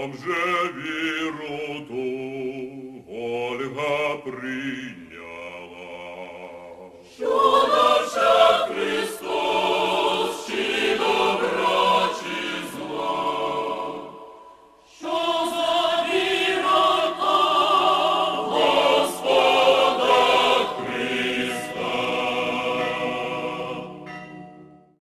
Om je virutu olga prin